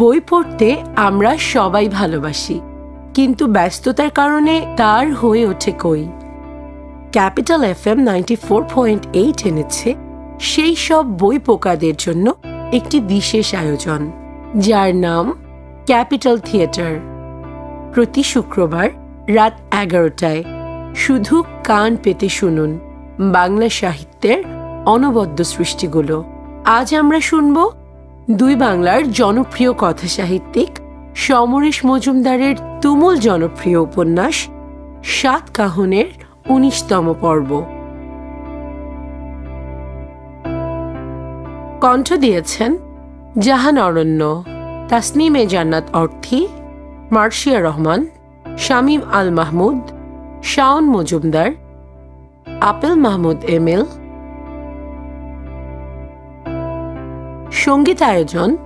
বই পড়তে আমরা সবাই ভালোবাসি, কিন্তু ব্যস্ততার কারণে তার হয়ে ওঠে কই। Capital F M ninety four point eight এনেছে সেই সব বই পোকাদের জন্য একটি বিশেষ আয়োজন, যার নাম ক্যাপিটাল থিয়েটার। প্রতি শুক্রবার রাত এগারোটায় শুধু কান পেতে শুনুন বাংলা সাহিত্যের অনবদ্য সৃষ্টিগুলো। আজ আমরা শুনব দুই বাংলার জনপ্রিয় কথা সাহিত্যিক সমরেশ মজুমদারের তুমুল জনপ্রিয় উপন্যাস সাত কাহনের উনিশতম পর্ব। কণ্ঠ দিয়েছেন জাহান অরণ্য, তাসনিমে জান্নাত অর্থী, মার্শিয়া রহমান, শামীম আল মাহমুদ, শাওন মজুমদার, আপেল মাহমুদ এমেল সংগীত আয়োজন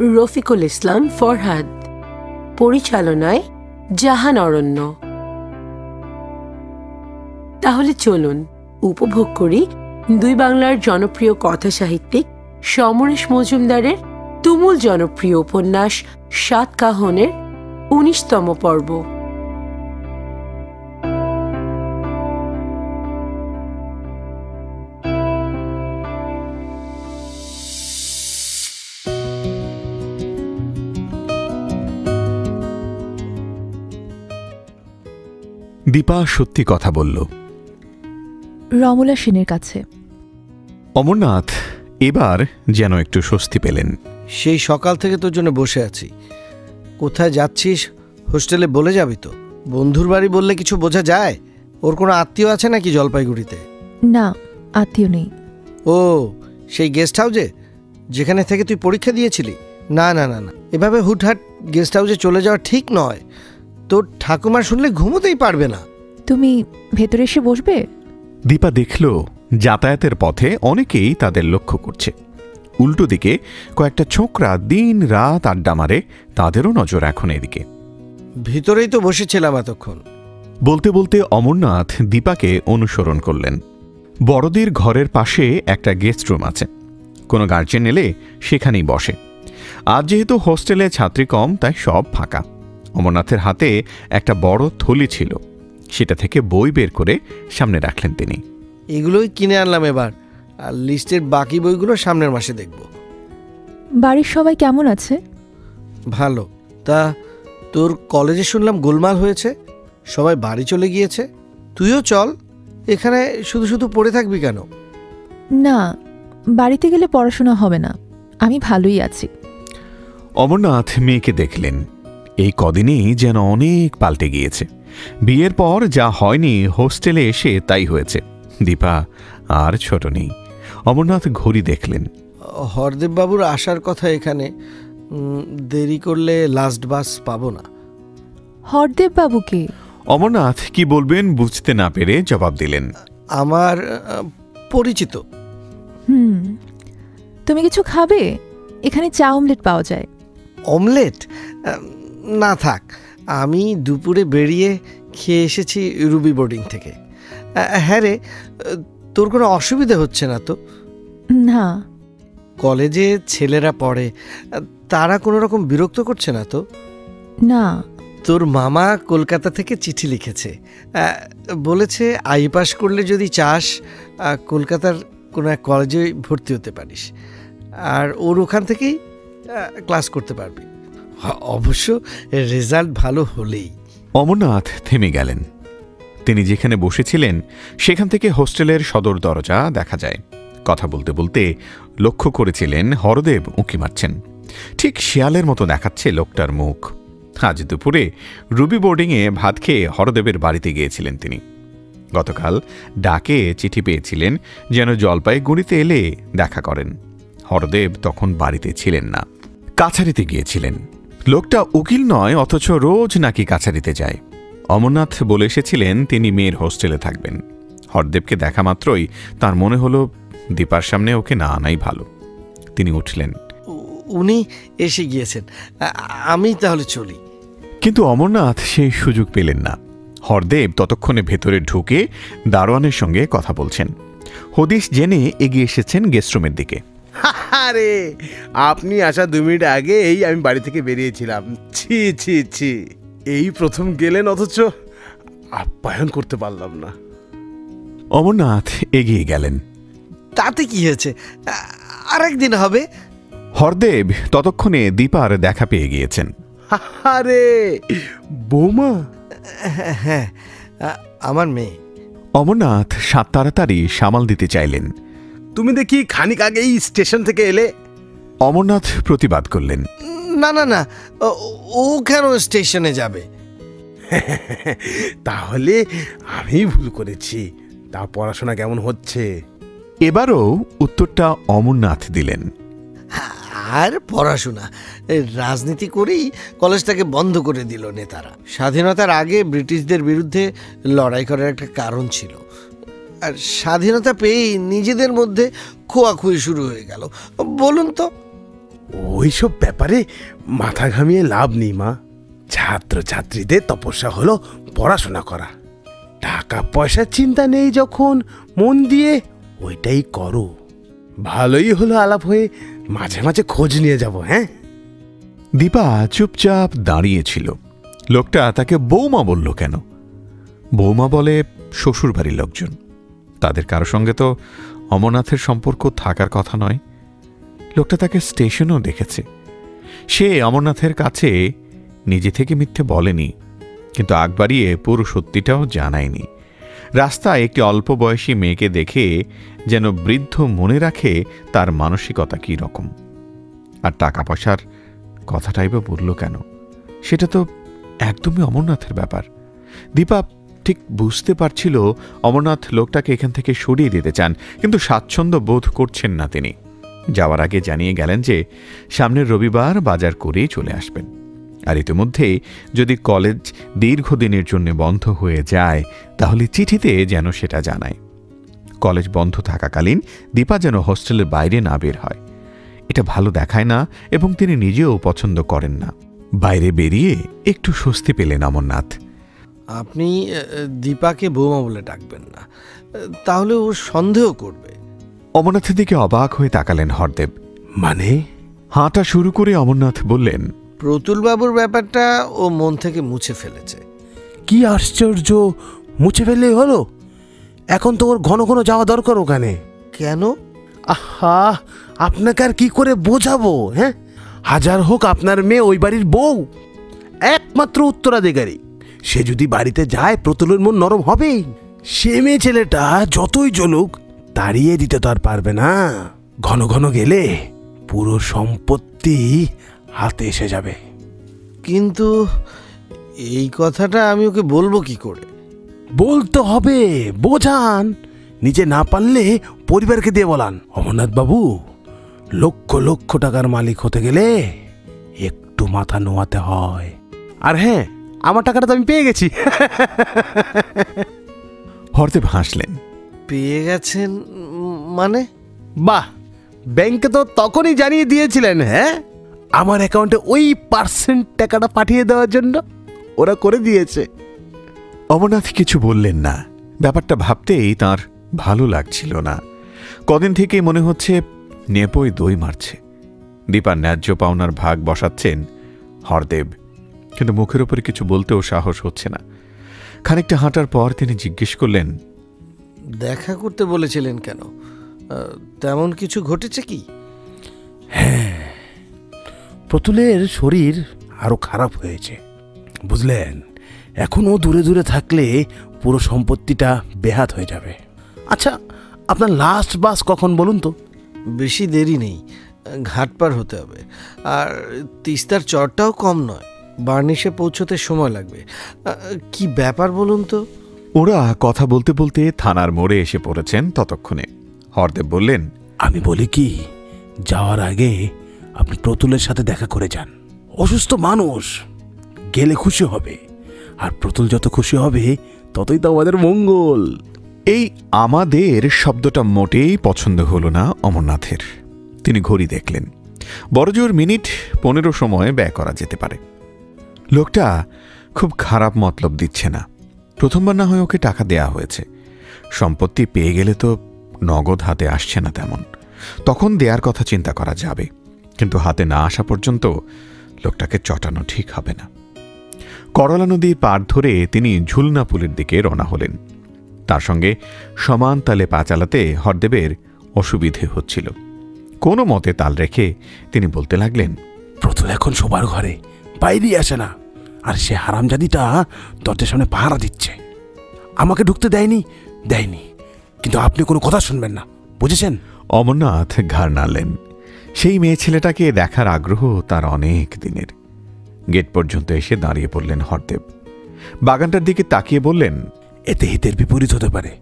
রফিকুল ইসলাম ফরহাদ। পরিচালনায় জাহান অরণ্য। তাহলে চলুন উপভোগ করি দুই বাংলার জনপ্রিয় কথা সাহিত্যিক সমরেশ মজুমদারের তুমুল জনপ্রিয় উপন্যাস সাত কাহনের উনিশতম পর্ব। দীপা সত্যি কথা বলল। রমলা সেনের কাছে। অমরনাথ এবার যেন একটু স্বস্তি পেলেন। সেই সকাল থেকে তোর জন্য বসে আছি। কোথায় যাচ্ছিস? হোস্টেলে বলে যাবি তো। বন্ধুর বাড়ি বললে কিছু বোঝা যায়? ওর কোনো আত্মীয় আছে নাকি জলপাইগুড়িতে? না আত্মীয় নেই। ও সেই গেস্ট হাউসে যেখানে থেকে তুই পরীক্ষা দিয়েছিলি? না না না না। এভাবে হুটহাট গেস্ট হাউসে চলে যাওয়া ঠিক নয়। তোর ঠাকুমা শুনলে ঘুমোতেই পারবে না। তুমি ভেতরে এসে বসবে? দীপা দেখল যাতায়াতের পথে অনেকেই তাদের লক্ষ্য করছে। উল্টো দিকে কয়েকটা ছোকরা দিন রাত আড্ডা মারে তাদেরও নজর এখন এদিকে। ভিতরেই তো বসেছিলাম এতক্ষণ। বলতে বলতে অমরনাথ দীপাকে অনুসরণ করলেন। বড়দের ঘরের পাশে একটা গেস্ট রুম আছে। কোনো গার্জেন এলে সেখানেই বসে। আজ যেহেতু হোস্টেলে ছাত্রী কম তাই সব ফাঁকা। অমরনাথের হাতে একটা বড় থলি ছিল। সেটা থেকে বই বের করে সামনে রাখলেন তিনি। এগুলোই কিনে আনলাম এবার আর লিস্টের বাকি বইগুলো সামনের মাসে দেখব। বাড়ির সবাই কেমন আছে? ভালো। তা তোর কলেজে শুনলাম গোলমাল হয়েছে সবাই বাড়ি চলে গিয়েছে। তুইও চল এখানে শুধু শুধু পড়ে থাকবি কেন? না বাড়িতে গেলে পড়াশোনা হবে না। আমি ভালোই আছি। অমরনাথ মেয়েকে দেখলেন। এই কদিনেই যেন অনেক পাল্টে গিয়েছে। বিয়ের পর যা হয়নি হোস্টেলে এসে তাই হয়েছে। দীপা আর ছোট নেই। অমরনাথ ঘড়ি দেখলেন। হরদেববাবুর আসার কথা এখানে। দেরি করলে লাস্ট বাস পাবো না। হরদেব বাবুকে অমরনাথ কি বলবেন বুঝতে না পেরে জবাব দিলেন। আমার পরিচিত। হুম। তুমি কিছু খাবে? এখানে চা অমলেট পাওয়া যায়। অমলেট না থাক আমি দুপুরে বেরিয়ে খেয়ে এসেছি রুবি বোর্ডিং থেকে। হ্যাঁ রে তোর কোনো অসুবিধে হচ্ছে না তো? না। কলেজে ছেলেরা পড়ে তারা কোনো রকম বিরক্ত করছে না তো? না। তোর মামা কলকাতা থেকে চিঠি লিখেছে। বলেছে আই পাস করলে যদি চাস কলকাতার কোনো এক কলেজে ভর্তি হতে পারিস। আর ওর ওখান থেকেই ক্লাস করতে পারবি। অবশ্য রেজাল্ট ভালো হলেই। অমরনাথ থেমে গেলেন। তিনি যেখানে বসেছিলেন, সেখান থেকে হোস্টেলের সদর দরজা দেখা যায়। কথা বলতে বলতে লক্ষ্য করেছিলেন হরদেব উঁকি মারছেন। ঠিক শিয়ালের মতো দেখাচ্ছে লোকটার মুখ। আজ দুপুরে রুবি বোর্ডিংয়ে ভাত খেয়ে হরদেবের বাড়িতে গিয়েছিলেন তিনি। গতকাল ডাকে চিঠি পেয়েছিলেন যেন জলপাইগুড়িতে এলে দেখা করেন। হরদেব তখন বাড়িতে ছিলেন না। কাছারিতে গিয়েছিলেন। লোকটা উকিল নয় অথচ রোজ নাকি কাছারিতে যায়। অমরনাথ বলে এসেছিলেন তিনি মেয়ের হোস্টেলে থাকবেন। হরদেবকে দেখা মাত্রই তার মনে হলো দীপার সামনে ওকে না আনাই ভালো। তিনি উঠলেন। উনি এসে গিয়েছেন। আমি তাহলে চলি। কিন্তু অমরনাথ সেই সুযোগ পেলেন না। হরদেব ততক্ষণে ভেতরে ঢুকে দারোয়ানের সঙ্গে কথা বলছেন। হদিশ জেনে এগিয়ে এসেছেন গেস্টরুমের দিকে। আরে আপনি আসা দু মিনিট আগে এই আমি বাড়ি থেকে বেরিয়েছিলাম। ছি ছি ছি। এই প্রথম গেলেন অথচ আপ্যায়ন করতে পারলাম না। অমরনাথ এগিয়ে গেলেন। তাতে কি হয়েছে? আরেকদিন হবে। হরদেব ততক্ষণে দীপার দেখা পেয়ে গিয়েছেন। আরে বৌমা। হ্যাঁ আ- আমার মেয়ে। অমরনাথ সাত তাড়াতাড়ি সামাল দিতে চাইলেন। তুমি দেখি খানিক আগেই স্টেশন থেকে এলে? অমরনাথ প্রতিবাদ করলেন। না না না ও- ও কেন স্টেশনে যাবে? তাহলে আমি ভুল করেছি। তা পড়াশোনা কেমন হচ্ছে? এবারও উত্তরটা অমরনাথ দিলেন। আর পড়াশোনা রাজনীতি করেই কলেজটাকে বন্ধ করে দিল নেতারা। স্বাধীনতার আগে ব্রিটিশদের বিরুদ্ধে লড়াই করার একটা কারণ ছিল। আর স্বাধীনতা পেয়েই নিজেদের মধ্যে খোয়াখুয়ি শুরু হয়ে গেল। বলুন তো। ওইসব ব্যাপারে মাথা ঘামিয়ে লাভ নেই মা। ছাত্র ছাত্রীদের তপস্যা হলো পড়াশোনা করা। টাকা পয়সার চিন্তা নেই যখন মন দিয়ে ওইটাই করো। ভালোই হলো আলাপ হয়ে মাঝে মাঝে খোঁজ নিয়ে যাব হ্যাঁ? দীপা চুপচাপ দাঁড়িয়েছিল লোকটা তাকে বৌমা বলল কেন? বৌমা বলে শ্বশুর বাড়ির লোকজন। তাদের কারও সঙ্গে তো অমরনাথের সম্পর্ক থাকার কথা নয়। লোকটা তাকে স্টেশনও দেখেছে। সে অমরনাথের কাছে নিজে থেকে মিথ্যে বলেনি, কিন্তু আগ বাড়িয়ে পুরো সত্যিটাও জানায়নি। রাস্তায় একটি অল্প বয়সী মেয়েকে দেখে যেন বৃদ্ধ মনে রাখে তার মানসিকতা কী রকম। আর টাকা পয়সার কথাটাই বা বলল কেন? সেটা তো একদমই অমরনাথের ব্যাপার। দীপা ঠিক বুঝতে পারছিল অমরনাথ লোকটাকে এখান থেকে সরিয়ে দিতে চান, কিন্তু স্বাচ্ছন্দ্য বোধ করছেন না তিনি। যাওয়ার আগে জানিয়ে গেলেন যে, সামনের রবিবার বাজার করেই চলে আসবেন। আর ইতিমধ্যেই যদি কলেজ দীর্ঘদিনের জন্য বন্ধ হয়ে যায়, তাহলে চিঠিতে যেন সেটা জানায়। কলেজ বন্ধ থাকাকালীন দীপা যেন হোস্টেলের বাইরে না বের হয়। এটা ভালো দেখায় না এবং তিনি নিজেও পছন্দ করেন না। বাইরে বেরিয়ে একটু স্বস্তি পেলেন অমরনাথ। আপনি দীপাকে বৌমা বলে ডাকবেন না। তাহলে ও সন্দেহ করবে। অমরনাথের দিকে অবাক হয়ে তাকালেন হরদেব। মানে? হাঁটা শুরু করে অমরনাথ বললেন প্রতুলবাবুর ব্যাপারটা ও মন থেকে মুছে ফেলেছে। কি আশ্চর্য! মুছে ফেললেই হলো? এখন তো ওর ঘন ঘন যাওয়া দরকার ওখানে। কেন? আহা! আপনাকে আর কি করে বোঝাবো হ্যাঁ? হাজার হোক আপনার মেয়ে ওই বাড়ির বউ। একমাত্র উত্তরাধিকারী। সে যদি বাড়িতে যায় প্রতুলের মন নরম হবেই। সে মেয়ে ছেলেটা যতই জ্বলুক তাড়িয়ে দিতে তো আর পারবে না। ঘন ঘন গেলে পুরো সম্পত্তি হাতে এসে যাবে। কিন্তু এই কথাটা আমি ওকে বলব কি করে? বলতে হবে বোঝান। নিজে না পারলে পরিবারকে দিয়ে বলান। অমরনাথ বাবু লক্ষ লক্ষ টাকার মালিক হতে গেলে একটু মাথা নোয়াতে হয়। আর হ্যাঁ আমার টাকাটা তো আমি পেয়ে গেছি। হরদেব হাসলেন। পেয়ে গেছেন মানে? বাহ ব্যাংকে তো তখনই জানিয়ে দিয়েছিলেন হ্যাঁ? আমার অ্যাকাউন্টে ওই পার্সেন্ট টাকাটা পাঠিয়ে দেওয়ার জন্য ওরা করে দিয়েছে। অমরনাথ কিছু বললেন না। ব্যাপারটা ভাবতেই তার ভালো লাগছিল না। কদিন থেকেই মনে হচ্ছে নেপোই দই মারছে। দীপার ন্যায্য পাওনার ভাগ বসাচ্ছেন হরদেব। কিন্তু মুখের উপরে কিছু বলতেও সাহস হচ্ছে না। খানিকটা হাঁটার পর তিনি জিজ্ঞেস করলেন দেখা করতে বলেছিলেন কেন? তেমন কিছু ঘটেছে কি? হ্যাঁ প্রতুলের শরীর আরও খারাপ হয়েছে। বুঝলেন এখনও দূরে দূরে থাকলে পুরো সম্পত্তিটা বেহাত হয়ে যাবে। আচ্ছা আপনার লাস্ট বাস কখন বলুন তো? বেশি দেরি নেই ঘাট পার হতে হবে। আর তিস্তার চরটাও কম নয়। বার্নিশে পৌঁছতে সময় লাগবে। কি ব্যাপার বলুন তো? ওরা কথা বলতে বলতে থানার মোড়ে এসে পড়েছেন ততক্ষণে। হরদেব বললেন আমি বলি কি যাওয়ার আগে আপনি প্রতুলের সাথে দেখা করে যান। অসুস্থ মানুষ গেলে খুশি হবে। আর প্রতুল যত খুশি হবে ততই তো আমাদের মঙ্গল। এই আমাদের শব্দটা মোটেই পছন্দ হলো না অমরনাথের। তিনি ঘড়ি দেখলেন। বড়জোর মিনিট পনেরো সময় ব্যয় করা যেতে পারে। লোকটা খুব খারাপ মতলব দিচ্ছে না। প্রথমবার না হয় ওকে টাকা দেয়া হয়েছে। সম্পত্তি পেয়ে গেলে তো নগদ হাতে আসছে না তেমন। তখন দেয়ার কথা চিন্তা করা যাবে। কিন্তু হাতে না আসা পর্যন্ত লোকটাকে চটানো ঠিক হবে না। করলা নদীর পার ধরে তিনি ঝুলনা পুলের দিকে রওনা হলেন। তার সঙ্গে সমান তালে পা চালাতে হরদেবের অসুবিধে হচ্ছিল। কোনো মতে তাল রেখে তিনি বলতে লাগলেন প্রতুল এখন সবার ঘরে। বাইরেই আসে না। আর সে হারামজাদিটা দরজার সামনে পাহারা দিচ্ছে। আমাকে ঢুকতে দেয়নি? দেয়নি। কিন্তু আপনি কোনো কথা শুনবেন না। বুঝেছেন? অমরনাথ ঘাড় নাড়লেন। সেই মেয়ে ছেলেটাকে দেখার আগ্রহ তার অনেক দিনের। গেট পর্যন্ত এসে দাঁড়িয়ে পড়লেন হরদেব। বাগানটার দিকে তাকিয়ে বললেন এতে হিতের বিপরীত হতে পারে।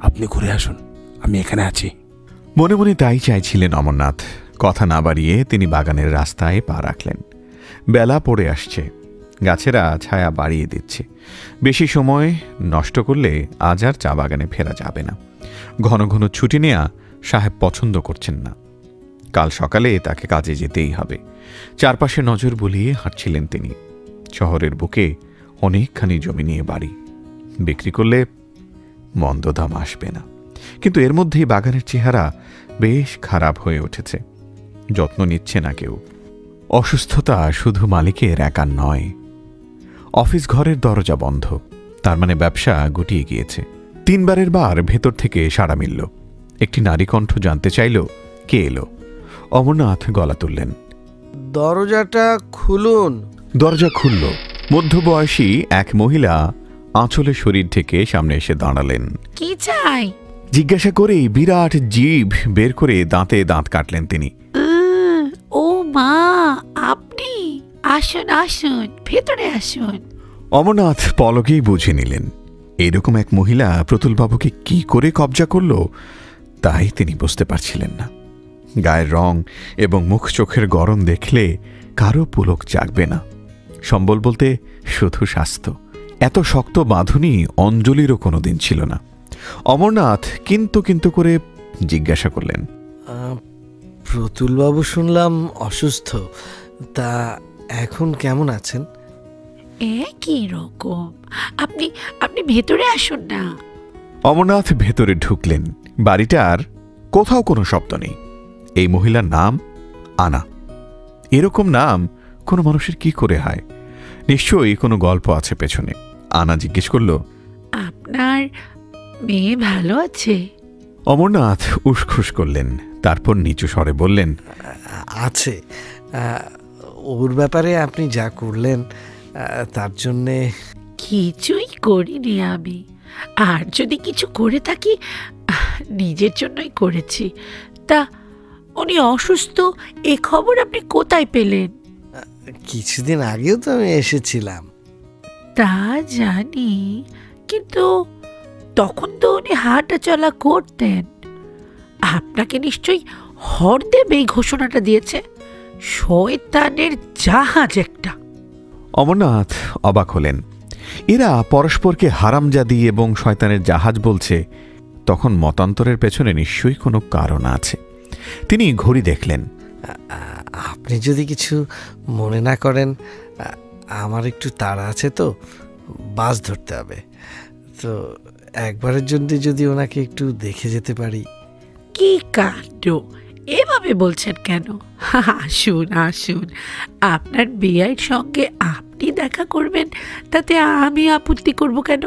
আপনি ঘুরে আসুন। আমি এখানে আছি। মনে মনে তাই চাইছিলেন অমরনাথ। কথা না বাড়িয়ে তিনি বাগানের রাস্তায় পা রাখলেন। বেলা পড়ে আসছে। গাছেরা ছায়া বাড়িয়ে দিচ্ছে। বেশি সময় নষ্ট করলে আজ আর চা বাগানে ফেরা যাবে না। ঘন ঘন ছুটি নেয়া সাহেব পছন্দ করছেন না। কাল সকালে তাকে কাজে যেতেই হবে। চারপাশে নজর বুলিয়ে হাঁটছিলেন তিনি। শহরের বুকে অনেকখানি জমি নিয়ে বাড়ি। বিক্রি করলে মন্দ দাম আসবে না। কিন্তু এর মধ্যেই বাগানের চেহারা বেশ খারাপ হয়ে উঠেছে। যত্ন নিচ্ছে না কেউ। অসুস্থতা শুধু মালিকের একার নয়। অফিস ঘরের দরজা বন্ধ তার মানে ব্যবসা গুটিয়ে গিয়েছে। তিনবারের বার ভেতর থেকে সাড়া মিলল। একটি নারী কণ্ঠ জানতে চাইল কে এলো? অমরনাথ গলা তুললেন। দরজাটা খুলুন। দরজা খুলল। মধ্যবয়সী এক মহিলা আঁচলে শরীর থেকে সামনে এসে দাঁড়ালেন। কি চাই? জিজ্ঞাসা করেই বিরাট জিভ বের করে দাঁতে দাঁত কাটলেন তিনি। মা আপনি আসুন আসুন ভেতরে আসুন। অমরনাথ পলকেই বুঝে নিলেন এরকম এক মহিলা প্রতুলবাবুকে কি করে কবজা করল তাই তিনি বুঝতে পারছিলেন না। গায়ের রং এবং মুখ চোখের গরম দেখলে কারও পুলক জাগবে না। সম্বল বলতে শুধু স্বাস্থ্য। এত শক্ত বাঁধুনি অঞ্জলিরও কোনো দিন ছিল না। অমরনাথ কিন্তু কিন্তু করে জিজ্ঞাসা করলেন প্রতুলবাবু শুনলাম অসুস্থ। তা এখন কেমন আছেন? একই রকম। আপনি আপনি ভেতরে আসুন না। অমরনাথ ভেতরে ঢুকলেন। বাড়িটার কোথাও কোনো শব্দ নেই। এই মহিলার নাম আনা। এরকম নাম কোনো মানুষের কি করে হয়? নিশ্চয়ই কোনো গল্প আছে পেছনে। আনা জিজ্ঞেস করল আপনার মেয়ে ভালো আছে? অমরনাথ উসখুস করলেন তারপর নিচু স্বরে বললেন আছে। ওর ব্যাপারে আপনি যা করলেন তার জন্যে কিছুই করিনি আমি। আর যদি কিছু করে থাকি নিজের জন্যই করেছি। তা উনি অসুস্থ এ খবর আপনি কোথায় পেলেন? কিছুদিন আগেও তো আমি এসেছিলাম। তা জানি কিন্তু তখন তো উনি হাঁটা চলা করতেন। আপনাকে নিশ্চয়ই হরদেব এই ঘোষণাটা দিয়েছে? শয়তানের জাহাজ একটা। অমরনাথ অবাক হলেন। এরা পরস্পরকে হারামজাদি এবং শয়তানের জাহাজ বলছে তখন মতান্তরের পেছনে নিশ্চয়ই কোনো কারণ আছে। তিনি ঘড়ি দেখলেন। আপনি যদি কিছু মনে না করেন আমার একটু তাড়া আছে তো বাস ধরতে হবে। তো একবারের জন্য যদি ওনাকে একটু দেখে যেতে পারি। কি কাণ্ড? এভাবে বলছেন কেন? আসুন আসুন। আপনার বিয়ের সঙ্গে আপনি দেখা করবেন তাতে আমি আপত্তি করব কেন?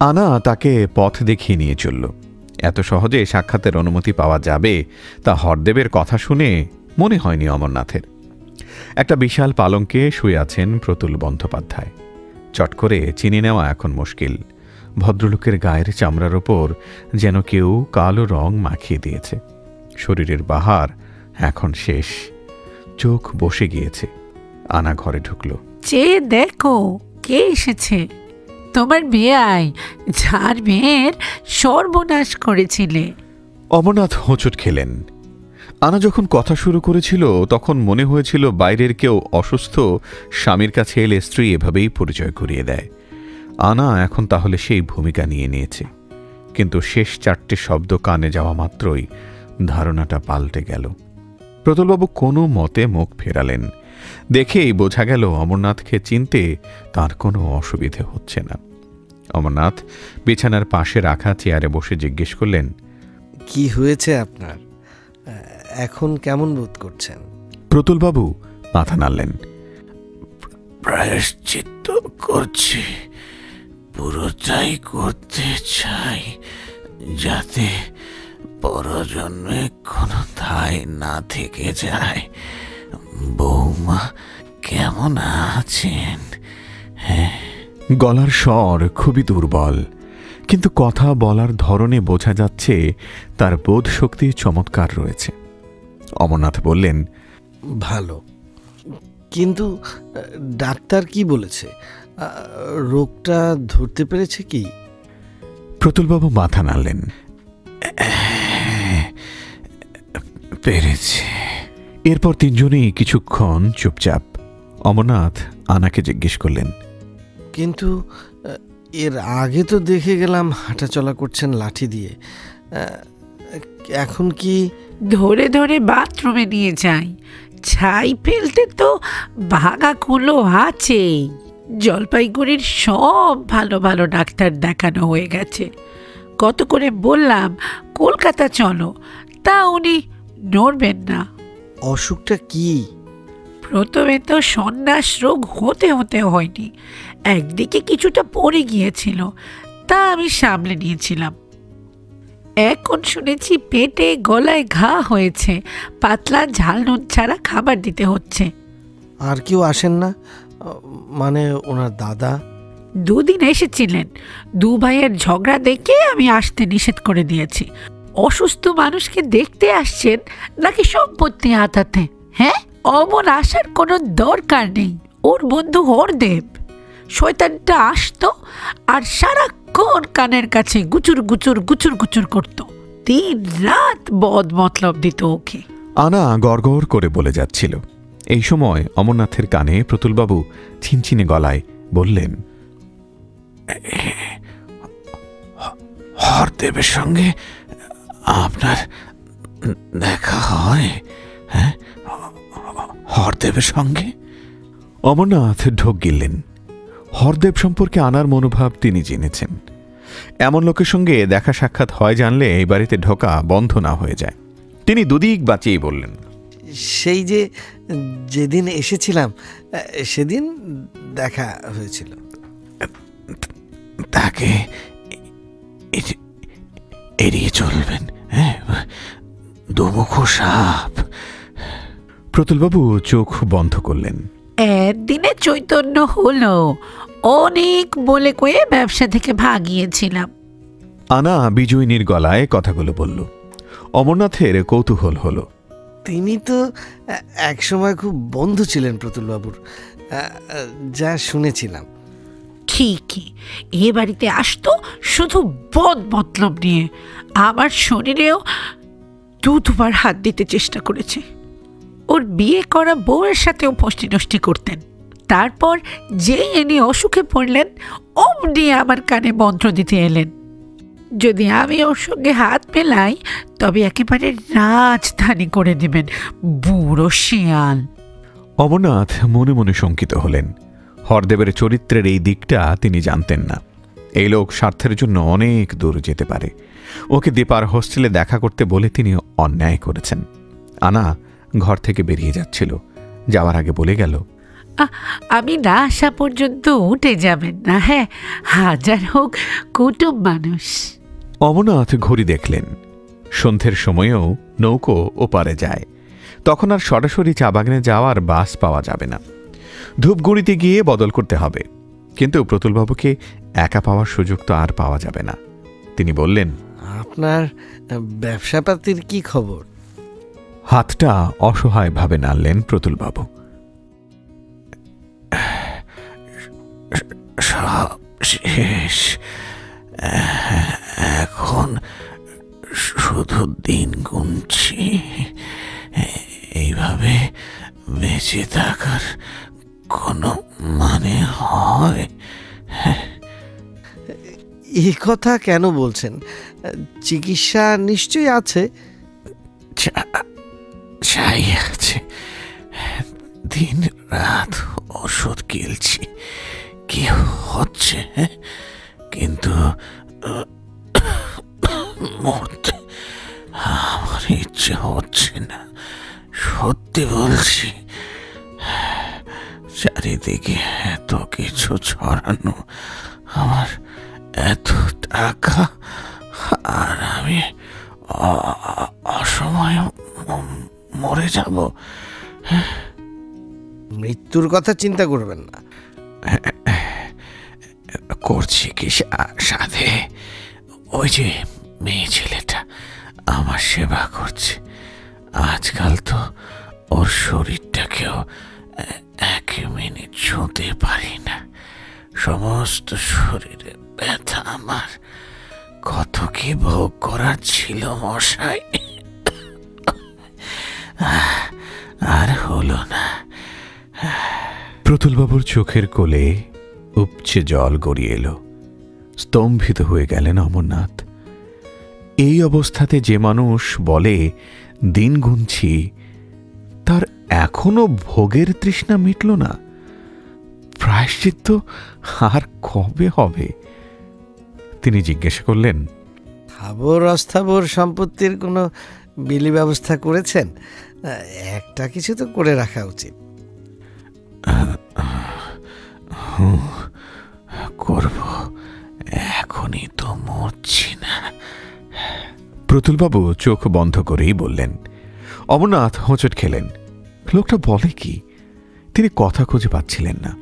আনা তাকে পথ দেখিয়ে নিয়ে চলল। এত সহজে সাক্ষাতের অনুমতি পাওয়া যাবে তা হরদেবের কথা শুনে মনে হয়নি অমরনাথের। একটা বিশাল পালঙ্কে শুয়ে আছেন প্রতুল বন্দ্যোপাধ্যায়। চট করে চিনে নেওয়া এখন মুশকিল। ভদ্রলোকের গায়ের চামড়ার ওপর যেন কেউ কালো রং মাখিয়ে দিয়েছে। শরীরের বাহার এখন শেষ। চোখ বসে গিয়েছে। আনা ঘরে ঢুকলো। চেয়ে দেখো কে এসেছে? তোমার বেয়াই যার মেয়ের সর্বনাশ করেছিলে। অমরনাথ হোঁচট খেলেন। আনা যখন কথা শুরু করেছিল তখন মনে হয়েছিল বাইরের কেউ অসুস্থ স্বামীর কাছে এলে স্ত্রী এভাবেই পরিচয় করিয়ে দেয়। আনা এখন তাহলে সেই ভূমিকা নিয়ে নিয়েছে। কিন্তু শেষ চারটে শব্দ কানে যাওয়া মাত্রই ধারণাটা পাল্টে গেল। প্রতুলবাবু কোনো মতে মুখ ফেরালেন। দেখেই বোঝা গেল অমরনাথকে চিনতে তার কোনো অসুবিধে হচ্ছে না। অমরনাথ বিছানার পাশে রাখা চেয়ারে বসে জিজ্ঞেস করলেন কি হয়েছে আপনার? এখন কেমন বোধ করছেন? প্রতুলবাবু মাথা নাড়লেন প্রায়শ্চিত্ত করছি। পুরোটাই করতে চাই যাতে পরজন্মে কোনো দায় না থেকে যায়। বৌমা কেমন আছেন? হ্যাঁ? গলার স্বর খুবই দুর্বল কিন্তু কথা বলার ধরনে বোঝা যাচ্ছে তার বোধ শক্তি চমৎকার রয়েছে। অমরনাথ বললেন ভালো কিন্তু ডাক্তার কি বলেছে? রোগটা ধরতে পেরেছে কি? প্রতুলবাবু মাথা নাড়লেন। পেরেছে। এরপর তিনজনেই কিছুক্ষণ চুপচাপ অমরনাথ আনাকে জিজ্ঞেস করলেন। কিন্তু এর আগে তো দেখে গেলাম হাঁটাচলা করছেন লাঠি দিয়ে। এখন কি? ধরে ধরে বাথরুমে নিয়ে যাই। ছাই ফেলতে তো ভাগা কুলো আছেই জলপাইগুড়ির সব ভালো ভালো ডাক্তার দেখানো হয়ে গেছে। কত করে বললাম কলকাতা চলো। তা উনি নড়বেন না। অসুখটা কি? প্রথমে তো সন্ন্যাস রোগ হতে হতে হয়নি। একদিকে কিছুটা পড়ে গিয়েছিল তা আমি সামলে নিয়েছিলাম। এখন শুনেছি পেটে গলায় ঘা হয়েছে পাতলা ঝাল নুন ছাড়া খাবার দিতে হচ্ছে। আর কেউ আসেন না? মানে ওনার দাদা? দুদিন এসেছিলেন। দু ভাইয়ের ঝগড়া দেখে আমি আসতে নিষেধ করে দিয়েছি। অসুস্থ মানুষকে দেখতে আসছেন নাকি সম্পত্তি হাতাতে হ্যাঁ? অমন আসার কোনো দরকার নেই। ওর বন্ধু হরদেব। শয়তানটা আসতো আর সারাক্ষণ কানের কাছে গুচুর গুচুর গুচুর গুচুর করতো। দিন রাত বদ মতলব দিত ওকে। আনা গড়গড় করে বলে যাচ্ছিল। এই সময় অমরনাথের কানে প্রতুলবাবু ছিনছিনে গলায় বললেন, হরদেবের সঙ্গে আপনার দেখা হয় হ্যাঁ? হরদেবের সঙ্গে? অমরনাথ ঢোক গিললেন। হরদেব সম্পর্কে আনার মনোভাব তিনি জেনেছেন। এমন লোকের সঙ্গে দেখা সাক্ষাৎ হয় জানলে এই বাড়িতে ঢোকা বন্ধ না হয়ে যায়। তিনি দুদিক বাঁচিয়ে বললেন সেই যে যেদিন এসেছিলাম সেদিন দেখা হয়েছিল। তাকে এড়িয়ে চলবেন হ্যাঁ? দুমুখ সাপ। প্রতুলবাবু চোখ বন্ধ করলেন। একদিনে চৈতন্য হলো অনেক বলে কয়ে ব্যবসা থেকে ভাগিয়েছিলাম। আনা বিজয়িনীর গলায় কথাগুলো বলল। অমরনাথের কৌতূহল হলো। তিনি তো একসময় খুব বন্ধু ছিলেন প্রতুলবাবুর যা শুনেছিলাম। ঠিকই, এ বাড়িতে আসতো শুধু বদ মতলব নিয়ে। আমার শরীরেও দু দুবার হাত দিতে চেষ্টা করেছে। ওর বিয়ে করা বউয়ের সাথেও পষ্টি নষ্টি করতেন। তারপর যেই এনে অসুখে পড়লেন, অমনি আমার কানে মন্ত্র দিতে এলেন। যদি আমি ওর সঙ্গে হাত মেলাই তবে একেবারে রাজধানী করে দেবেন বুড়ো শিয়াল। অমরনাথ মনে মনে শঙ্কিত হলেন। হরদেবের চরিত্রের এই দিকটা তিনি জানতেন না। এই লোক স্বার্থের জন্য অনেক দূর যেতে পারে। ওকে দীপার হোস্টেলে দেখা করতে বলে তিনি অন্যায় করেছেন। আনা ঘর থেকে বেরিয়ে যাচ্ছিল। যাওয়ার আগে বলে গেল আমি না আসা পর্যন্ত উঠে যাবেন না হ্যাঁ? হাজার হোক কুটুম মানুষ। অমরনাথ ঘড়ি দেখলেন। সন্ধ্যের সময়েও নৌকো ওপারে যায়। তখন আর সরাসরি চা বাগানে যাওয়ার বাস পাওয়া যাবে না। ধূপগুড়িতে গিয়ে বদল করতে হবে। কিন্তু প্রতুলবাবুকে একা পাওয়ার সুযোগ তো আর পাওয়া যাবে না। তিনি বললেন আপনার ব্যবসাপাতির কি খবর? হাতটা অসহায়ভাবে নাড়লেন প্রতুলবাবু। সব শেষ। এখন শুধু দিন গুনছি। এইভাবে বেঁচে থাকার কোনো মানে হয়? এই কথা কেন বলছেন? চিকিৎসা নিশ্চয়ই আছে। চাই আছে। দিন রাত ওষুধ গিলছি। কি হচ্ছে কিন্তু মরতে আমার ইচ্ছে হচ্ছে না। সত্যি বলছি চারিদিকে এত কিছু ছড়ানো আমার এত টাকা আর আমি অসময়ে মরে যাব। মৃত্যুর কথা চিন্তা করবেন না। করছি কি সা- সাধে? ওই যে মেয়ে ছেলেটা আমার সেবা করছে। আজকাল তো ওর শরীরটাকেও এক মিনিট ছুঁতে পারি না। সমস্ত শরীরে ব্যথা আমার। কত কি ভোগ করার ছিল মশাই? আর হলো না। প্রতুলবাবুর চোখের কোলে উপচে জল গড়িয়ে এলো। স্তম্ভিত হয়ে গেলেন অমরনাথ। এই অবস্থাতে যে মানুষ বলে দিন গুনছি তার এখনও ভোগের তৃষ্ণা মিটল না। প্রায়শ্চিত্ত আর কবে হবে? তিনি জিজ্ঞাসা করলেন স্থাবর অস্থাবর সম্পত্তির কোনো বিলি ব্যবস্থা করেছেন? একটা কিছু তো করে রাখা উচিত। করব। এখনই তো মরছি না। প্রতুলবাবু চোখ বন্ধ করেই বললেন অমরনাথ হোঁচট খেলেন। লোকটা বলে কি? তিনি কথা খুঁজে পাচ্ছিলেন না।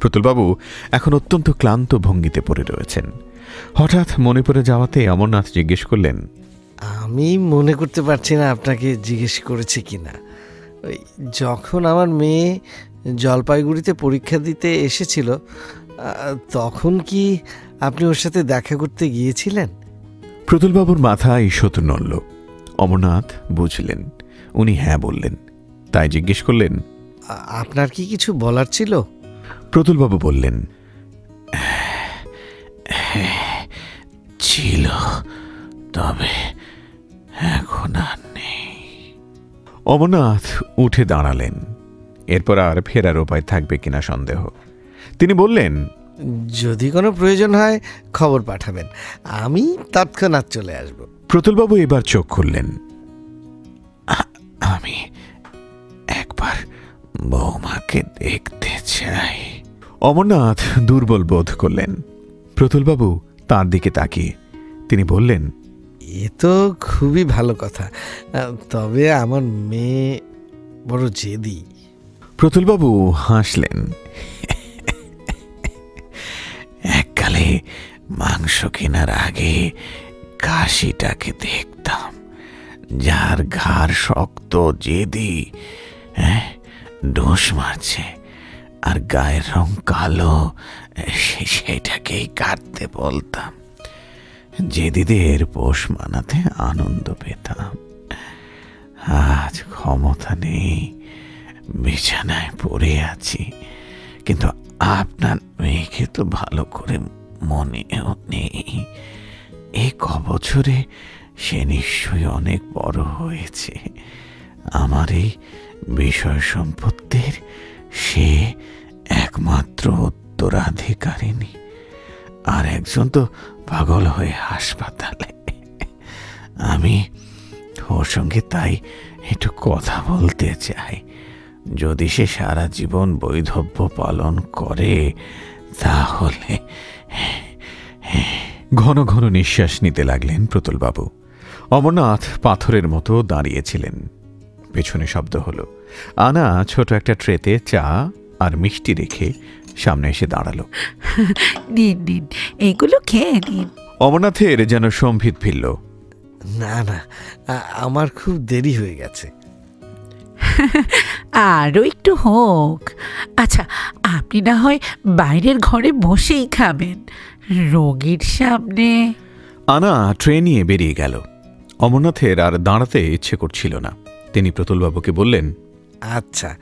প্রতুলবাবু এখন অত্যন্ত ক্লান্ত ভঙ্গিতে পড়ে রয়েছেন। হঠাৎ মনে পড়ে যাওয়াতে অমরনাথ জিজ্ঞেস করলেন আমি মনে করতে পারছি না আপনাকে জিজ্ঞেস করেছি কি না ওই যখন আমার মেয়ে জলপাইগুড়িতে পরীক্ষা দিতে এসেছিল তখন কি আপনি ওর সাথে দেখা করতে গিয়েছিলেন? প্রতুলবাবুর মাথা ঈষৎ নড়ল। অমরনাথ বুঝলেন উনি হ্যাঁ বললেন। তাই জিজ্ঞেস করলেন আপনার কি কিছু বলার ছিল? প্রতুলবাবু বললেন ছিল তবে এখন আর নেই। অমরনাথ উঠে দাঁড়ালেন। এরপর আর ফেরার উপায় থাকবে কিনা সন্দেহ। তিনি বললেন যদি কোনো প্রয়োজন হয় খবর পাঠাবেন। আমি তৎক্ষণাৎ চলে আসব। প্রতুলবাবু এবার চোখ খুললেন। আমি একবার বৌমাকে দেখতে চাই। অমরনাথ দুর্বল বোধ করলেন। প্রতুলবাবু তার দিকে তাকিয়ে তিনি বললেন এ তো খুবই ভালো কথা। তবে আমার মেয়ে বড় জেদি। প্রতুলবাবু হাসলেন। এককালে মাংস কেনার আগে কাশিটাকে দেখতাম। যার ঘাড় শক্ত, জেদি হ্যাঁ ডোস মারছে, আর গায়ের রং কালো সেটাকেই কাটতে বলতাম। জেদিদের পোষ মানাতে আনন্দ পেতাম। আজ ক্ষমতা নেই। বিছানায় পড়ে আছি। কিন্তু আপনার মেয়েকে তো ভালো করে মনেও নেই। এই কবছরে সে নিশ্চয়ই অনেক বড় হয়েছে। আমার এই বিষয় সম্পত্তির সে একমাত্র উত্তরাধিকারিণী। আর একজন তো পাগল হয়ে হাসপাতালে। আমি ওর সঙ্গে তাই একটু কথা বলতে চাই। যদি সে সারা জীবন বৈধব্য পালন করে তাহলে ঘন ঘন নিঃশ্বাস নিতে লাগলেন প্রতুলবাবু। অমরনাথ পাথরের মতো দাঁড়িয়েছিলেন। পেছনে শব্দ হলো। আনা ছোট একটা ট্রেতে চা আর মিষ্টি রেখে সামনে এসে দাঁড়াল। নিন নিন এগুলো খেয়ে নিন অমরনাথের যেন সম্ভিত ফিরল। না না আমার খুব দেরি হয়ে গেছে। আরও একটু হোক। আচ্ছা আপনি না হয় বাইরের ঘরে বসেই খাবেন। রোগীর সামনে। আনা ট্রে নিয়ে বেরিয়ে গেল। অমরনাথের আর দাঁড়াতে ইচ্ছে করছিল না। তিনি প্রতুলবাবুকে বললেন আচ্ছা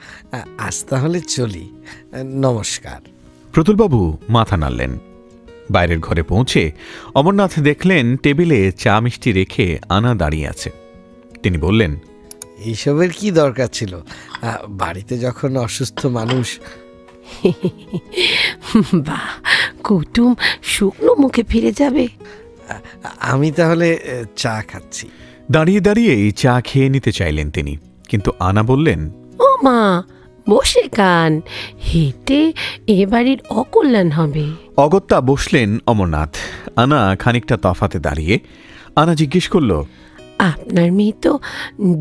আজ তাহলে চলি। নমস্কার। প্রতুলবাবু মাথা নাড়লেন। বাইরের ঘরে পৌঁছে অমরনাথ দেখলেন টেবিলে চা মিষ্টি রেখে আনা দাঁড়িয়ে আছে। তিনি বললেন এইসবের কি দরকার ছিল? বাড়িতে যখন অসুস্থ মানুষ বাহ কুটুম শুকনো মুখে ফিরে যাবে। আমি তাহলে চা খাচ্ছি। দাঁড়িয়ে দাঁড়িয়েই চা খেয়ে নিতে চাইলেন তিনি কিন্তু আনা বললেন ও মা বসে কান হেঁটে এ বাড়ির অকল্যাণ হবে। অগত্যা বসলেন অমরনাথ। আনা খানিকটা তফাতে দাঁড়িয়ে আনা জিজ্ঞেস করল আপনার মেয়ে তো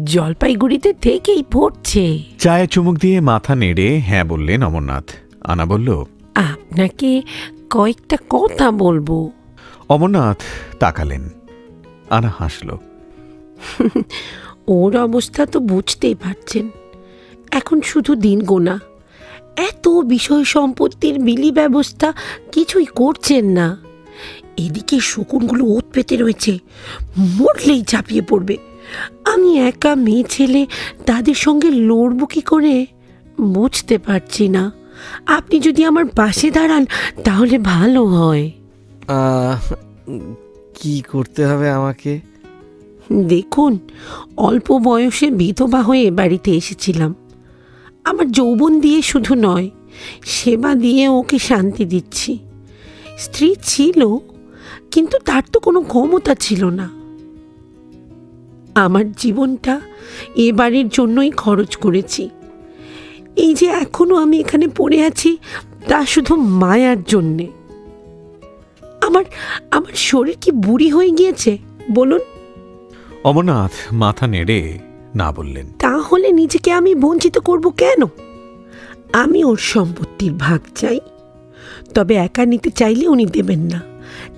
জলপাইগুড়িতে থেকেই পড়ছে। চায়ে চুমুক দিয়ে মাথা নেড়ে হ্যাঁ বললেন অমরনাথ। আনা বলল আপনাকে কয়েকটা কথা বলব। অমরনাথ তাকালেন। আনা হাসল। ওর অবস্থা তো বুঝতেই পারছেন। এখন শুধু দিন গোনা। এত বিষয় সম্পত্তির বিলি ব্যবস্থা কিছুই করছেন না। এদিকে শকুনগুলো ওত পেতে রয়েছে মরলেই চাপিয়ে পড়বে। আমি একা মেয়ে ছেলে তাদের সঙ্গে লড়ব কি করে? বুঝতে পারছি না। আপনি যদি আমার পাশে দাঁড়ান তাহলে ভালো হয়। আহ, কি করতে হবে আমাকে? দেখুন অল্প বয়সে বিধবা হয়ে বাড়িতে এসেছিলাম। আমার যৌবন দিয়ে শুধু নয় সেবা দিয়ে ওকে শান্তি দিচ্ছি। স্ত্রী ছিল কিন্তু তার তো কোনো ক্ষমতা ছিল না। আমার জীবনটা এ বাড়ির জন্যই খরচ করেছি। এই যে এখনও আমি এখানে পড়ে আছি তা শুধু মায়ার জন্যে। আমার আমার শরীর কি বুড়ি হয়ে গিয়েছে বলুন? অমরনাথ মাথা নেড়ে না বললেন। তাহলে নিজেকে আমি বঞ্চিত করব কেন? আমি ওর সম্পত্তির ভাগ চাই তবে একা নিতে চাইলে উনি দেবেন না।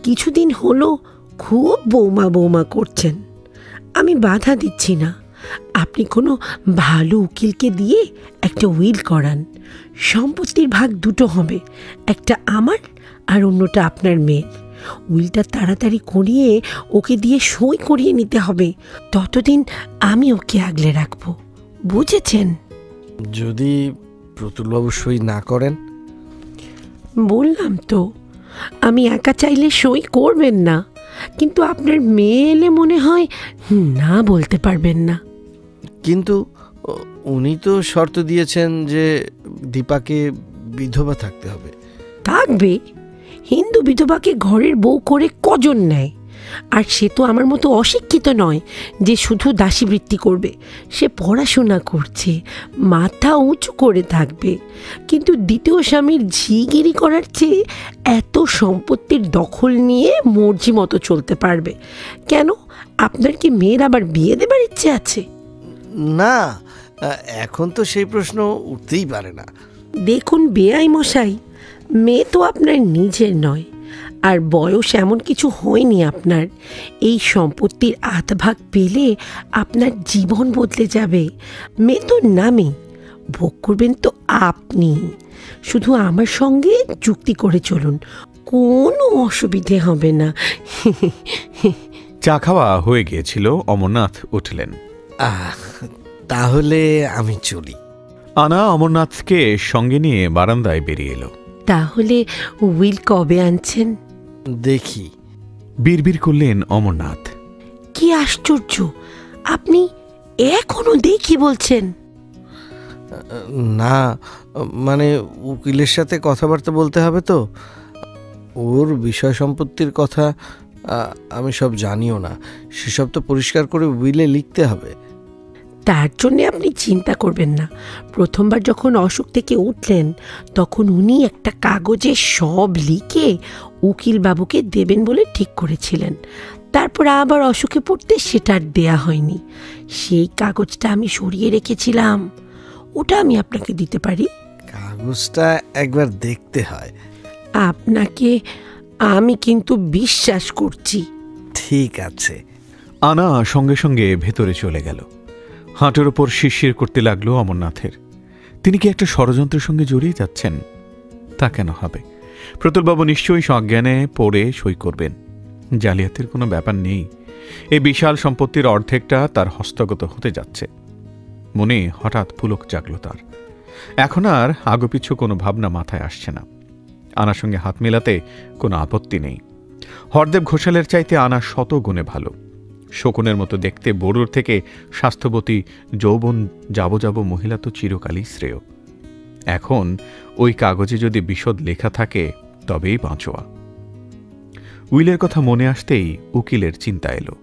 কিছুদিন হলো খুব বৌমা বৌমা করছেন। আমি বাধা দিচ্ছি না। আপনি কোনো ভালো উকিলকে দিয়ে একটা উইল করান। সম্পত্তির ভাগ দুটো হবে একটা আমার আর অন্যটা আপনার মেয়ের। উইলটা তাড়াতাড়ি করিয়ে ওকে দিয়ে সই করিয়ে নিতে হবে। ততদিন আমি ওকে আগলে রাখব। বুঝেছেন? যদি প্রতুলবাবু সই না করেন? বললাম তো আমি একা চাইলে সই করবেন না। কিন্তু আপনার মেয়ে এলে মনে হয় না বলতে পারবেন না। কিন্তু উনি তো শর্ত দিয়েছেন যে দীপাকে বিধবা থাকতে হবে। থাকবে? হিন্দু বিধবাকে ঘরের বউ করে কজন নেয়? আর সে তো আমার মতো অশিক্ষিত নয় যে শুধু দাসীবৃত্তি করবে। সে পড়াশোনা করছে মাথা উঁচু করে থাকবে। কিন্তু দ্বিতীয় স্বামীর ঝিগিরি করার চেয়ে এত সম্পত্তির দখল নিয়ে মর্জি মতো চলতে পারবে। কেন? আপনার কি মেয়ের আবার বিয়ে দেবার ইচ্ছে আছে? না এখন তো সেই প্রশ্ন উঠতেই পারে না। দেখুন বেআই মশাই মেয়ে তো আপনার নিজের নয়। আর বয়স এমন কিছু হয়নি আপনার। এই সম্পত্তির আধ ভাগ পেলে আপনার জীবন বদলে যাবে। মেয়ে তো নামে। ভোগ করবেন তো আপনি। শুধু আমার সঙ্গে চুক্তি করে চলুন। কোনো অসুবিধে হবে না। চা খাওয়া হয়ে গিয়েছিল অমরনাথ উঠলেন। আহ, তাহলে আমি চলি। আনা অমরনাথকে সঙ্গে নিয়ে বারান্দায় বেরিয়ে এলো। তাহলে উইল কবে আনছেন? দেখি। বিড়বিড় করলেন অমরনাথ। কি আশ্চর্য আপনি এখনও দেখি বলছেন। না মানে উকিলের সাথে কথাবার্তা বলতে হবে তো। ওর বিষয় সম্পত্তির কথা আমি সব জানিও না। সেসব তো পরিষ্কার করে উইলে লিখতে হবে। তার জন্যে আপনি চিন্তা করবেন না। প্রথমবার যখন অসুখ থেকে উঠলেন তখন উনি একটা কাগজে সব লিখে উকিল বাবুকে দেবেন বলে ঠিক করেছিলেন। তারপর আবার অসুখে পড়তে সেটা আর দেয়া হয়নি। সেই কাগজটা আমি সরিয়ে রেখেছিলাম। ওটা আমি আপনাকে দিতে পারি? কাগজটা একবার দেখতে হয়। আপনাকে আমি কিন্তু বিশ্বাস করছি। ঠিক আছে। আনা সঙ্গে সঙ্গে ভেতরে চলে গেল। হাঁটের ওপর শিরশির করতে লাগল অমরনাথের। তিনি কি একটা ষড়যন্ত্রের সঙ্গে জড়িয়ে যাচ্ছেন? তা কেন হবে? প্রতুলবাবু নিশ্চয়ই সজ্ঞানে পড়ে সই করবেন। জালিয়াতের কোনো ব্যাপার নেই। এই বিশাল সম্পত্তির অর্ধেকটা তার হস্তগত হতে যাচ্ছে। মনে হঠাৎ পুলক জাগল তার। এখন আর আগপিছু কোনো ভাবনা মাথায় আসছে না। আনার সঙ্গে হাত মেলাতে কোনো আপত্তি নেই। হরদেব ঘোষালের চাইতে আনা শত গুণে ভালো। শকুনের মতো দেখতে বড়ুর থেকে স্বাস্থ্যবতী যৌবন যাব যাব মহিলা তো চিরকালই শ্রেয়। এখন ওই কাগজে যদি বিশদ লেখা থাকে, তবেই বাঁচোয়া। উইলের কথা মনে আসতেই উকিলের চিন্তা এলো।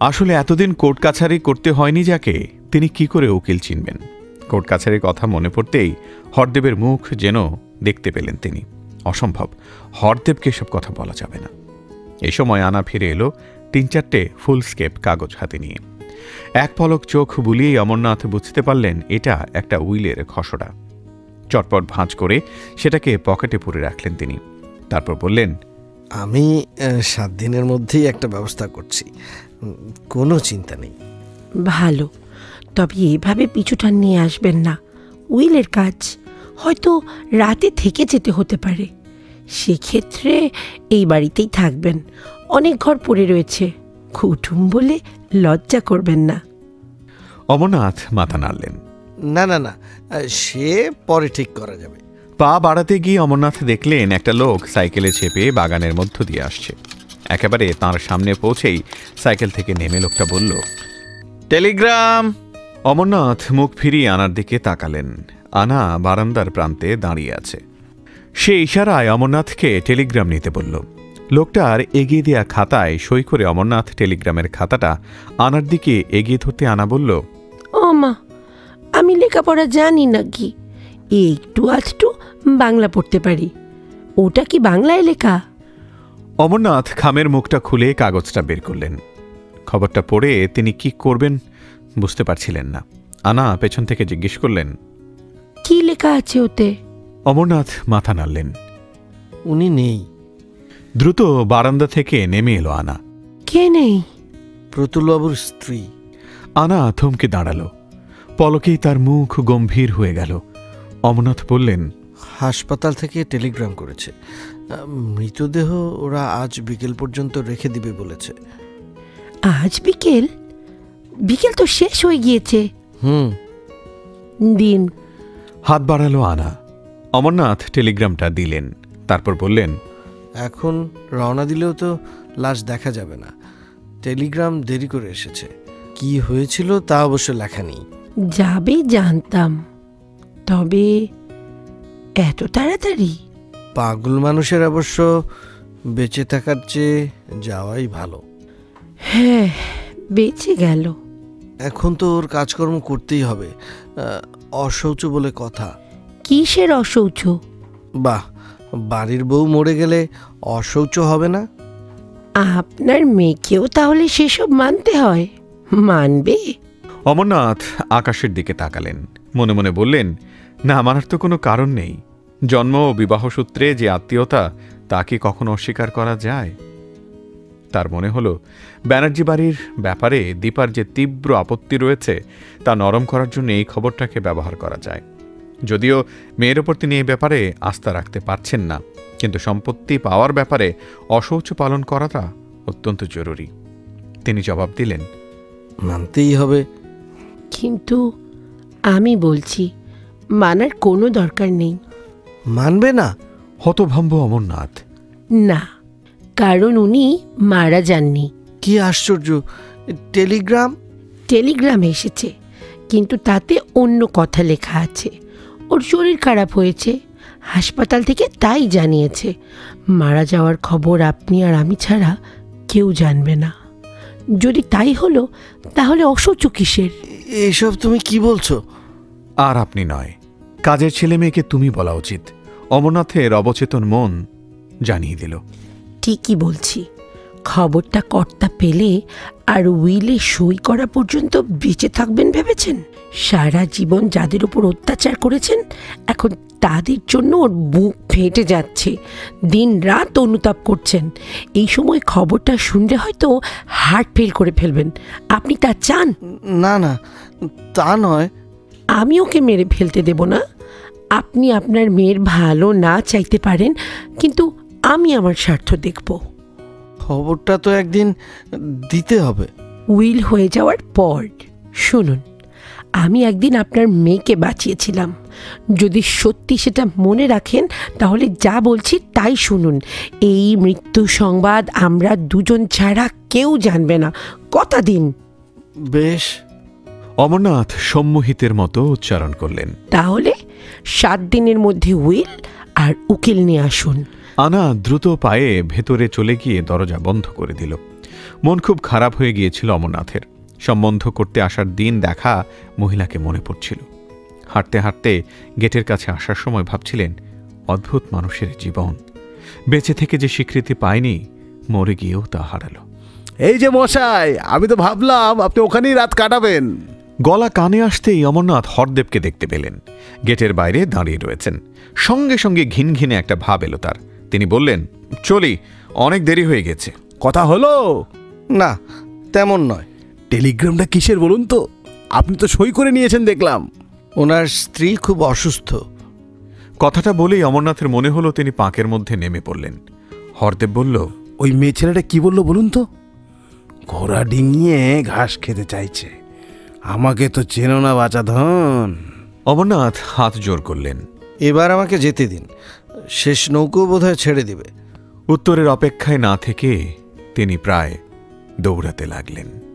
আসলে এতদিন কোর্ট কাছারি করতে হয়নি যাকে, তিনি কি করে উকিল চিনবেন? কোর্ট কাছারির কথা মনে পড়তেই হরদেবের মুখ যেন দেখতে পেলেন তিনি। অসম্ভব, হরদেবকে এসব কথা বলা যাবে না। এ সময় আনা ফিরে এলো তিন চারটে ফুলস্কেপ কাগজ হাতে নিয়ে। এক পলক চোখ বুলিয়েই অমরনাথ বুঝতে পারলেন এটা একটা উইলের খসড়া। চটপট ভাঁজ করে সেটাকে পকেটে পুরে রাখলেন তিনি। তারপর বললেন আমি সাত দিনের মধ্যেই একটা ব্যবস্থা করছি। কোনো চিন্তা নেই। ভালো। তবে এভাবে পিছুটান নিয়ে আসবেন না। উইলের কাজ হয়তো রাতে থেকে যেতে হতে পারে। সেক্ষেত্রে এই বাড়িতেই থাকবেন। অনেক ঘর পড়ে রয়েছে। কুটুম বলে লজ্জা করবেন না। অমরনাথ মাথা নাড়লেন। না না না সে পরে ঠিক করা যাবে। পা বাড়াতে গিয়ে অমরনাথ দেখলেন একটা লোক সাইকেলে চেপে বাগানের মধ্য দিয়ে আসছে। একেবারে তার সামনে পৌঁছেই সাইকেল থেকে নেমে লোকটা বলল টেলিগ্রাম! অমরনাথ মুখ ফিরিয়ে আনার দিকে তাকালেন। আনা বারান্দার প্রান্তে দাঁড়িয়ে আছে। সে ইশারায় অমরনাথকে টেলিগ্রাম নিতে বলল লোকটার এগিয়ে দেয়া খাতায় সই করে অমরনাথ টেলিগ্রামের খাতাটা আনার দিকে এগিয়ে ধরতে আনা বলল ও মা আমি লেখাপড়া জানি নাকি একটু আধটু বাংলা পড়তে পারি। ওটা কি বাংলায় লেখা? অমরনাথ খামের মুখটা খুলে কাগজটা বের করলেন। খবরটা পড়ে তিনি কি করবেন বুঝতে পারছিলেন না। আনা পেছন থেকে জিজ্ঞেস করলেন কি লেখা আছে ওতে? অমরনাথ মাথা নাড়লেন। উনি নেই। দ্রুত বারান্দা থেকে নেমে এলো আনা। কে নেই? প্রতুলবাবুর স্ত্রী। আনা থমকে দাঁড়াল। পলকেই তার মুখ গম্ভীর হয়ে গেল। অমরনাথ বললেন হাসপাতাল থেকে টেলিগ্রাম করেছে। মৃতদেহ ওরা আজ বিকেল পর্যন্ত রেখে দিবে বলেছে। আজ বিকেল? বিকেল তো শেষ হয়ে গিয়েছে। হুম। দিন। হাত বাড়ালো আনা। অমরনাথ টেলিগ্রামটা দিলেন তারপর বললেন এখন রওনা দিলেও তো লাশ দেখা যাবে না। টেলিগ্রাম দেরি করে এসেছে। কি হয়েছিল তা অবশ্য লেখা নেই। যাবে জানতাম। তবে এত তাড়াতাড়ি? পাগল মানুষের অবশ্য বেঁচে থাকার চেয়ে যাওয়াই ভালো। হ্যাঁ বেঁচে গেল। এখন তো ওর কাজকর্ম করতেই হবে। অশৌচ বলে কথা। কিসের অশৌচ? বাহ বাড়ির বউ মরে গেলে অশৌচ হবে না? আপনার মেয়েকেও তাহলে সেসব মানতে হয়। মানবে? অমরনাথ আকাশের দিকে তাকালেন। মনে মনে বললেন না মানার তো কোনো কারণ নেই। জন্ম ও বিবাহ সূত্রে যে আত্মীয়তা তা কি কখনো অস্বীকার করা যায়? তার মনে হলো ব্যানার্জি বাড়ির ব্যাপারে দীপার যে তীব্র আপত্তি রয়েছে তা নরম করার জন্য এই খবরটাকে ব্যবহার করা যায়। যদিও মেয়ের ওপর তিনি এই ব্যাপারে আস্থা রাখতে পারছেন না কিন্তু সম্পত্তি পাওয়ার ব্যাপারে অশৌচ পালন করাটা অত্যন্ত জরুরি। তিনি জবাব দিলেন মানতেই হবে। কিন্তু আমি বলছি মানার কোনো দরকার নেই। মানবে না? হতভম্ব অমরনাথ। না কারণ উনি মারা যাননি। কি আশ্চর্য টেলিগ্রাম? টেলিগ্রাম এসেছে কিন্তু তাতে অন্য কথা লেখা আছে। ওর শরীর খারাপ হয়েছে। হাসপাতাল থেকে তাই জানিয়েছে। মারা যাওয়ার খবর আপনি আর আমি ছাড়া কেউ জানবে না। যদি তাই হলো তাহলে অসহ্য কিসের? এসব তুমি কি বলছো? আর আপনি নয়। কাজের ছেলে মেয়েকে তুমি বলা উচিত। অমরনাথের অবচেতন মন জানিয়ে দিল। ঠিকই বলছি। খবরটা কর্তা পেলে আর উইলে সই করা পর্যন্ত বেঁচে থাকবেন ভেবেছেন? সারা জীবন যাদের উপর অত্যাচার করেছেন এখন তাদের জন্য ওর বুক ফেটে যাচ্ছে। দিন রাত অনুতাপ করছেন। এই সময় খবরটা শুনলে হয়তো হার্ট ফেল করে ফেলবেন। আপনি তা চান? না না তা নয়। আমি ওকে মেরে ফেলতে দেব না। আপনি আপনার মেয়ের ভালো না চাইতে পারেন কিন্তু আমি আমার স্বার্থ দেখব। খবরটা তো একদিন দিতে হবে। উইল হয়ে যাওয়ার পর শুনুন আমি একদিন আপনার মেয়েকে বাঁচিয়েছিলাম। যদি সত্যি সেটা মনে রাখেন তাহলে যা বলছি তাই শুনুন। এই মৃত্যু সংবাদ আমরা দুজন ছাড়া কেউ জানবে না। কথা দিন? বেশ। অমরনাথ সম্মোহিতের মতো উচ্চারণ করলেন। তাহলে সাত দিনের মধ্যে উইল আর উকিল নিয়ে আসুন। আনা দ্রুত পায়ে ভেতরে চলে গিয়ে দরজা বন্ধ করে দিল। মন খুব খারাপ হয়ে গিয়েছিল অমরনাথের। সম্বন্ধ করতে আসার দিন দেখা মহিলাকে মনে পড়ছিল। হাঁটতে হাঁটতে গেটের কাছে আসার সময় ভাবছিলেন অদ্ভুত মানুষের জীবন। বেঁচে থেকে যে স্বীকৃতি পায়নি মরে গিয়েও তা হারালো। এই যে মশাই আমি তো ভাবলাম আপনি ওখানেই রাত কাটাবেন। গলা কানে আসতেই অমরনাথ হরদেবকে দেখতে পেলেন। গেটের বাইরে দাঁড়িয়ে রয়েছেন। সঙ্গে সঙ্গে ঘিন ঘিনে একটা ভাব এলো তার। তিনি বললেন চলি অনেক দেরি হয়ে গেছে। কথা হলো? না তেমন নয়। টেলিগ্রামটা কিসের বলুন তো? আপনি তো সই করে নিয়েছেন দেখলাম। ওনার স্ত্রী খুব অসুস্থ। কথাটা বলেই অমরনাথের মনে হলো তিনি পাঁকের মধ্যে নেমে পড়লেন। হরদেব বলল ওই মেয়ে ছেলেটা কি বলল বলুন তো? ঘোড়া ডিঙিয়ে ঘাস খেতে চাইছে। আমাকে তো চেনো না বাঁচা ধন। অমরনাথ হাত জোর করলেন। এবার আমাকে যেতে দিন। শেষ নৌকো বোধহয় ছেড়ে দিবে। উত্তরের অপেক্ষায় না থেকে তিনি প্রায় দৌড়াতে লাগলেন।